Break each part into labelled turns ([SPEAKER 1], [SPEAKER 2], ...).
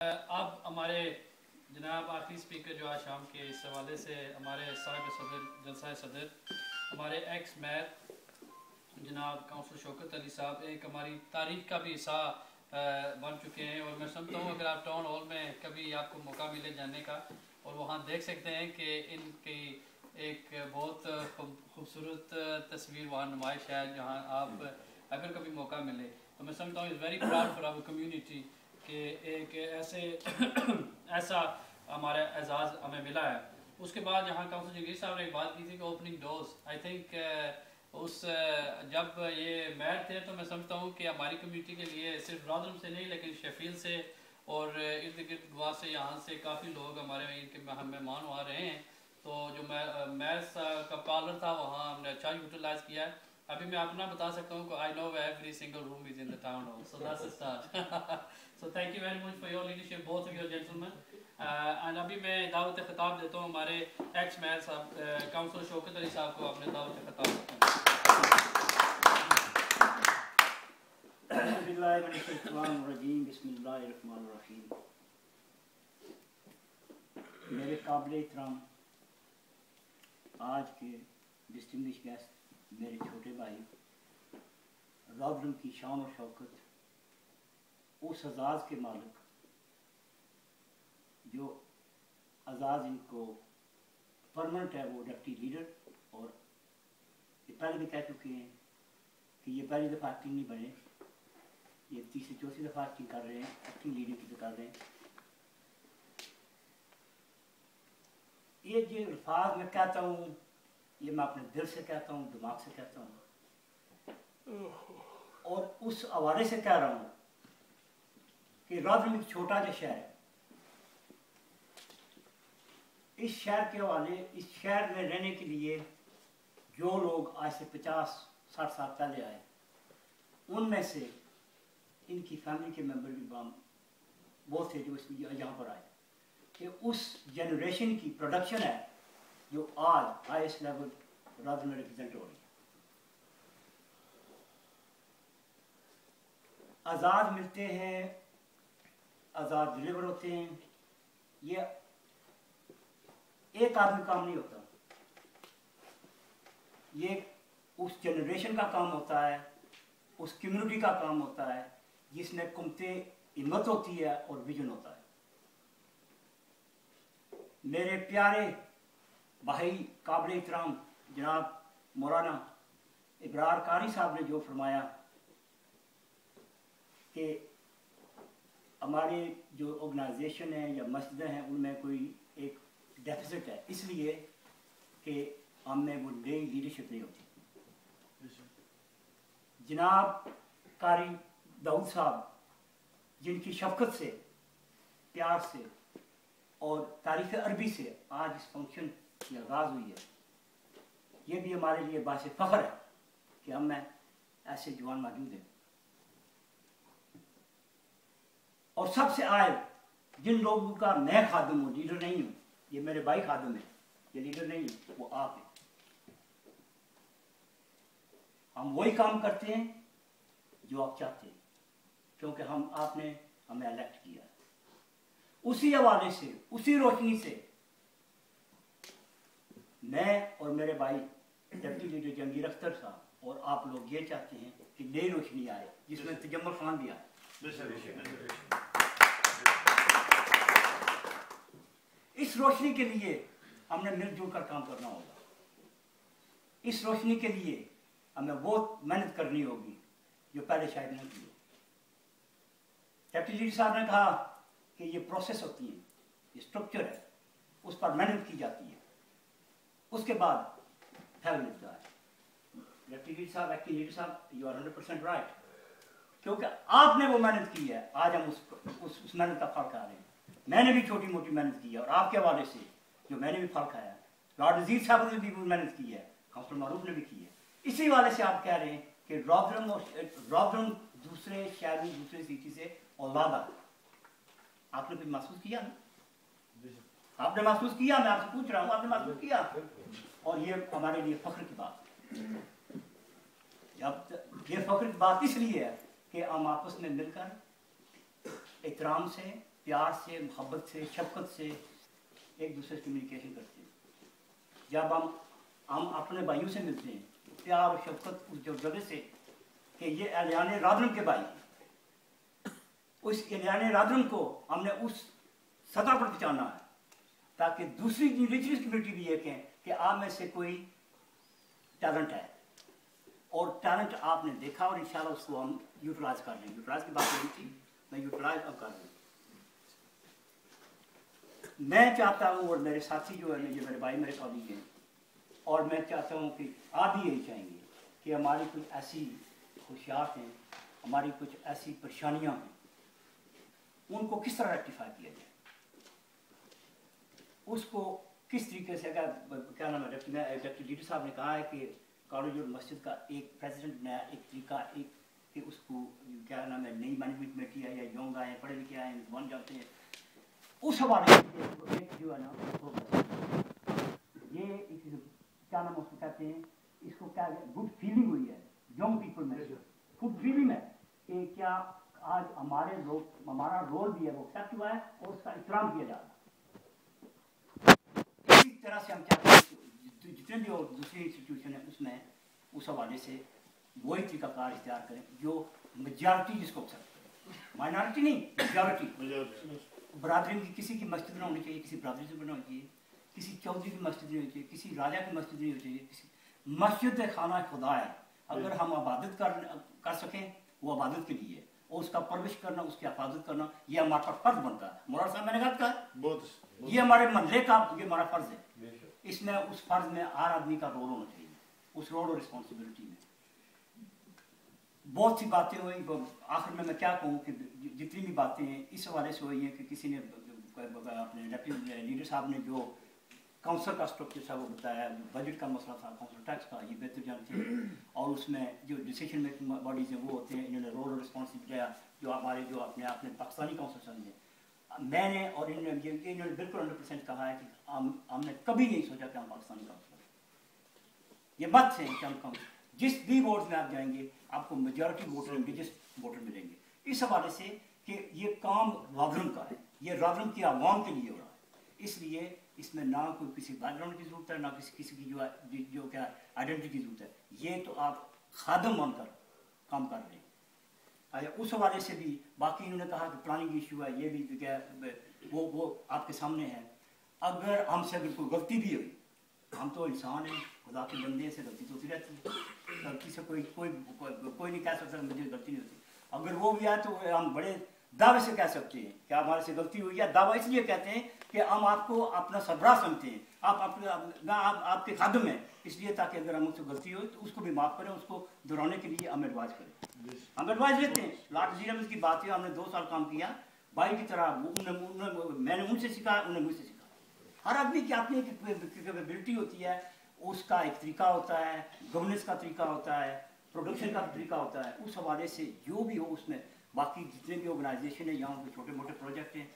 [SPEAKER 1] अब हमारे जनाब आखिरी स्पीकर जो आज शाम के इस हवाले से हमारे साहिब सदर, जलसा सदर, हमारे एक्स मैर जनाब काउंसिल शौकत अली साहब, एक हमारी तारीख का भी हिस्सा बन चुके हैं और मैं समझता हूँ अगर आप टाउन हॉल में कभी आपको मौका मिले जाने का और वहाँ देख सकते हैं कि इनकी एक बहुत खूबसूरत तस्वीर वहाँ नुमाइश है जहाँ आप अगर कभी मौका मिले। तो मैं समझता हूँ is very proud for our community कि एक ऐसे ऐसा हमारा एजाज़ हमें मिला है। उसके बाद यहाँ काउंसिल जगीर साहब ने एक बात की थी कि ओपनिंग डोर्स आई थिंक उस जब ये मैच थे तो मैं समझता हूँ कि हमारी कम्युनिटी के लिए सिर्फ़ राधरम से नहीं, लेकिन शफील से और इर्द गिर्द गुआ से, यहाँ से काफ़ी लोग हमारे इनके मेहमान वहाँ रहे हैं। तो जो मैथ का पार्लर था, वहाँ हमने अच्छा यूटिलाइज किया है। अभी मैं अपना बता सकता हूँ I know every single room is in the town hall so that's start so thank you very much for your leadership both of your gentleman and अभी मैं दावत खिताब देता हूँ हमारे एक्स मैर साहब काउंसिलर शौकत अली साहब को अपने दावत खिताब देता हूँ।
[SPEAKER 2] मेरे काबिल इतराम आज के डिस्टिंग्विश गेस्ट मेरे छोटे भाई रॉबरम की शान और शौकत, उस अजाज के मालिक जो आज़ाद इनको परमानेंट है वो डिप्टी लीडर और ये पहले भी कह चुके हैं कि ये पहली दफ़ा एक्टिंग नहीं बने, ये तीसरी, चौथी दफ़ा एक्टिंग कर रहे हैं एक्टिंग लीडर की कर रहे हैं। ये जो अल्फाज मैं कहता हूँ ये मैं अपने दिल से कहता हूँ दिमाग से कहता हूँ। और उस हवाले से कह रहा हूँ कि राजम एक छोटा जो शहर है इस शहर के हवाले इस शहर में रहने के लिए जो लोग आज से पचास साठ साल पहले आए उनमें से इनकी फैमिली के मेंबर भी बहुत थे जो यहाँ पर आए कि उस जनरेशन की प्रोडक्शन है जो आज हाईएस्ट लेवल राज्य में रिप्रेजेंट हो रही है। आज़ाद मिलते हैं, आज़ाद डिलीवर होते हैं। ये एक आदमी काम नहीं होता। ये उस जनरेशन का काम होता है, उस कम्युनिटी का काम होता है जिसमें कुमते हिम्मत होती है और विजन होता है। मेरे प्यारे भाई काबिल इतराम जनाब मौलाना इब्रार कारी साहब ने जो फरमाया कि हमारे जो ऑर्गेनाइजेशन है या मस्जिदें हैं, उनमें कोई एक डेफिसिट है। इसलिए कि हमें वो नई लीडरशिप नहीं होती। जनाब कारी दाऊद साहब, जिनकी शफकत से, प्यार से और तारीख अरबी से आज इस फ़ंक्शन की आगाज़ हुई है। ये भी हमारे लिए बास फ़ख्र है कि हम में ऐसे जवान मौजूद हैं। और सबसे आए जिन लोगों का मैं खादम हूँ, लीडर नहीं हूँ, ये मेरे भाई खादम है, ये लीडर नहीं है, वो आप है। हम वही काम करते हैं जो आप चाहते हैं, क्योंकि हम आपने हमें इलेक्ट किया। उसी हवाले से, उसी रोशनी से मैं और मेरे भाई डिप्टी लीडर जंगीर अख्तर साहब और आप लोग ये चाहते हैं कि नई रोशनी आए जिसमें तजम्मल खान भी आए। इस रोशनी के लिए हमने मिलजुल कर काम करना होगा। इस रोशनी के लिए हमें बहुत मेहनत करनी होगी जो पहले शायद नहीं की डिप्टी साहब ने कहा कि ये प्रोसेस होती है ये स्ट्रक्चर है उस पर मेहनत की जाती है। उसके बाद फैल मिलता है डिप्टी साहब एक्टिंग लीडर साहब you are hundred percent right क्योंकि आपने वो मेहनत की है आज हम उस उस, उस मेहनत का फल खा रहे हैं। मैंने भी छोटी मोटी मेहनत की है और आपके हवाले से जो मैंने भी फल खाया लॉर्ड नजीर साहब ने भी मेहनत की है काउंसिल मारूफ ने भी की है। इसी वाले से आप कह रहे हैं कि रॉबरम और रॉबरम दूसरे शहरी दूसरे सिटी से औलादा। आपने कुछ महसूस किया ना? आपने महसूस किया? मैं आपसे पूछ रहा हूँ, आपने महसूस किया? और ये हमारे लिए फख्र की बात। जब ये फख्र की बात इसलिए है कि हम आपस में मिलकर एहतराम से, प्यार से, मोहब्बत से, शफकत से एक दूसरे से कम्युनिकेशन करते हैं। जब हम हम अपने भाइयों से मिलते हैं, प्यार और शफकत उस जगह से कि ये एलियान राधरम के भाई उस एलियान राधरम को हमने उस सतह पर पहचाना है। ताकि दूसरी इंडिजिनस कम्युनिटी भी ये कहें कि आप में से कोई टैलेंट है। और टैलेंट आपने देखा और इंशाल्लाह उसको हम यूटिलाइज कर हैं यूटिलाइज की बात नहीं थी, मैं यूटिलाइज अब कर हूँ मैं चाहता हूँ और मेरे साथी जो है ये मेरे भाई, मेरे कॉलीग हैं, और मैं चाहता हूँ कि आप भी यही चाहेंगे कि हमारी कुछ ऐसी खुशियात हैं, हमारी कुछ ऐसी परेशानियाँ हैं, उनको किस तरह रेक्टिफाई किया जाए? उसको किस तरीके से अगर क्या नाम है डॉक्टर लीडर साहब ने कहा है कि कॉलेज और मस्जिद का एक प्रेसिडेंट नया एक तरीका एक कि उसको क्या नाम है नई मैनेजमेंट कमेटी है या योंग आए पढ़े लिखे आए बन जाते हैं। उस हवाले से जो है ना ये एक क्या नाम उसको कहते हैं इसको क्या गुड फीलिंग हुई है यंग पीपल में। गुड फीलिंग है कि क्या आज हमारे लोग हमारा रोल भी है वो एक्सेप्ट हुआ है और उसका इकराम किया जा रहा है। से हम चाहते हैं कि जितने भी और दूसरी इंस्टीट्यूशन है उसमें उस हवाले से वही तरीकाकार इख्तियार करें जो मेजॉरिटी जिसको एक्सेप्ट माइनॉरिटी नहीं मेजॉरिटी बरादरी की किसी की मस्जिद ना होनी चाहिए किसी बरादरी से बना होनी चाहिए किसी चौधरी की मस्जिद नहीं होनी चाहिए किसी राजा की मस्जिद नहीं होनी चाहिए किसी मस्जिद खाना खुदा है। अगर हम आबादत कर कर सकें वो इबादत के लिए है। और उसका परवरिश करना उसकी हिफाजत करना ये हमारा पर फ़र्ज़ बनता है। मोरा साहब मैंने गलत कहा ये हमारे महल्ले का ये हमारा फ़र्ज़ है। इसमें उस फ़र्ज़ में हर आदमी का रोल होना चाहिए, उस रोल और रिस्पॉन्सिबिलिटी में। बहुत सी बातें हुई आखिर में मैं क्या कहूँ कि जितनी भी बातें हैं, इस हवाले से हुई हैं कि किसी ने अपने लीडर साहब ने जो काउंसिल का स्ट्रक्चर था वो बताया बजट का मसला था काउंसिल टैक्स का, ये बेहतर जानते हैं। और उसमें जो डिसीज़न मेकिंग बॉडीज हैं वो होते हैं, इन्होंने रोल और रिस्पॉन्सिबिलिटी जो हमारे, जो अपने अपने पाकिस्तानी काउंसिल समझे मैंने और इन्होंने इन्होंने बिल्कुल हंड्रेड परसेंट कहा है कि हम हमने कभी नहीं सोचा कि हम पाकिस्तानी काउंसिल ये मत से कि हम कम जिस भी वोट में आप जाएँगे आपको मेजोरिटी वोटर इंडिजिस वोटर मिलेंगे। इस हवाले से कि ये काम राधरम का है। ये राधरम की आवाम के लिए हो रहा है। इसलिए इसमें ना कोई किसी बैकग्राउंड की ज़रूरत है ना किसी किसी की जो जो- क्या आइडेंटिटी की ज़रूरत है। ये तो आप खादम मानकर काम कर रहे हैं। उस हवाले से भी बाकी इन्होंने कहा कि प्लानिंग इशू है ये भी वो वो आपके सामने है। अगर हमसे अगर कोई गलती भी हुई हम तो इंसान हैं खुदा के बंदे से गलती तो होती रहती है। गलती से कोई कोई कोई, नहीं कह सकता मुझे गलती नहीं होती। अगर वो भी आए तो हम बड़े दावे से कह सकते हैं कि हमारे से गलती हुई है दावा इसलिए कहते हैं कि हम आपको अपना सरबराह समझते हैं। आप अपने ना आप आपके खादम हैं। इसलिए ताकि अगर हम उससे गलती हो तो उसको भी माफ़ करें उसको दोहराने के लिए हम एडवाइस करें। हम एडवाइस लेते हैं। लाट वज़ीर अहमद की बात है हमने दो साल काम किया। भाई की तरह मैंने उनसे सीखा, उन्हें मुझसे सीखा। हर आदमी की अपनी कैपेबिलिटी होती है। उसका एक तरीका होता है गवर्नेंस का तरीका होता है प्रोडक्शन का तरीका होता है। उस हवाले से जो भी हो उसमें बाकी जितने भी ऑर्गेनाइजेशन है, यहाँ के छोटे मोटे प्रोजेक्ट हैं।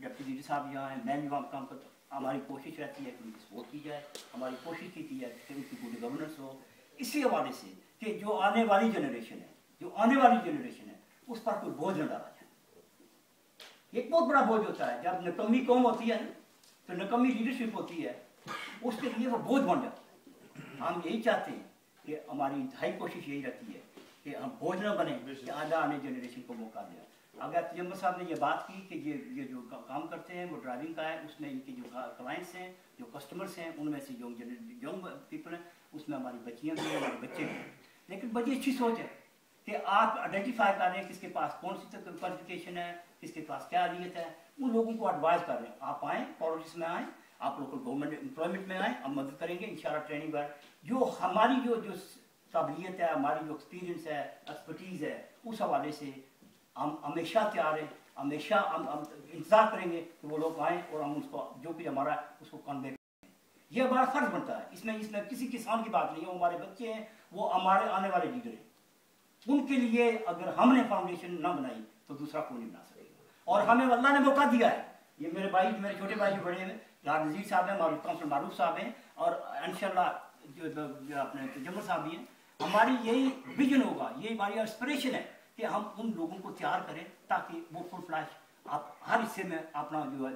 [SPEAKER 2] डिप्टी लीडर साहब यहाँ हैं, मैं भी वहाँ काम करता हमारी कोशिश रहती है कि उनकी सपोर्ट की जाए। हमारी कोशिश की जाए कि उनकी पूरी गवर्नेंस हो। इसी हवाले से कि जो आने वाली जनरेशन है जो आने वाली जनरेशन है उस पर कोई बोझ न डाला जाए। एक बहुत बड़ा बोझ होता है जब नकमी कौम होती है ना तो नकमी लीडरशिप होती है उसके लिए वो बोझ बन जाता है। हम यही चाहते हैं कि हमारी इंतहाई कोशिश यही रहती है कि हम बोझ न बने कि आधा आने जनरेशन को मौका दें। अगर तजम्बर साहब ने ये बात की कि ये ये जो काम करते हैं वो ड्राइविंग का है उसमें इनके जो क्लाइंट्स हैं जो कस्टमर्स हैं उनमें से जो यंग पीपल हैं उसमें हमारी बच्चियाँ भी हैं हमारे बच्चे भी हैं। लेकिन बड़ी अच्छी सोच है कि आप आइडेंटिफाई कर रहे हैं किसके पास कौन सी क्वालिफिकेशन है, किसके पास क्या अलियत है, उन लोगों को एडवाइस कर रहे हैं। आप आएँ पॉलिटिक्स में आएँ, आप लोकल गवर्नमेंट एम्प्लॉयमेंट में आएँ हम मदद करेंगे इंशाल्लाह ट्रेनिंग पर जो हमारी जो जो काबिलियत है, हमारी जो एक्सपीरियंस है एक्सपर्टीज़ है, उस हवाले से हम हमेशा तैयार हैं, हमेशा हम इंतज़ार करेंगे कि वो लोग आएँ और हम उसको, जो भी हमारा उसको कन्वे ये हमारा फ़र्ज़ बनता है। इसमें इसमें किसी किसान की बात नहीं है हमारे बच्चे हैं वो हमारे आने वाले लीडर हैं। उनके लिए अगर हमने फाउंडेशन ना बनाई तो दूसरा कोई नहीं बना सकेगा। और हमें अल्लाह ने मौका दिया है। ये मेरे भाई, मेरे छोटे भाई जो बड़े हैं। नजीर साहब हैं, मारूफ काउंसिल मारूफ साहब हैं। और इनशाला जो अपने जमर साहब भी हैं। हमारी यही विजन होगा, यही हमारी एस्पिरेशन है कि हम उन लोगों को तैयार करें ताकि वो फुल फ्लैश आप, हर हिस्से में अपना जो है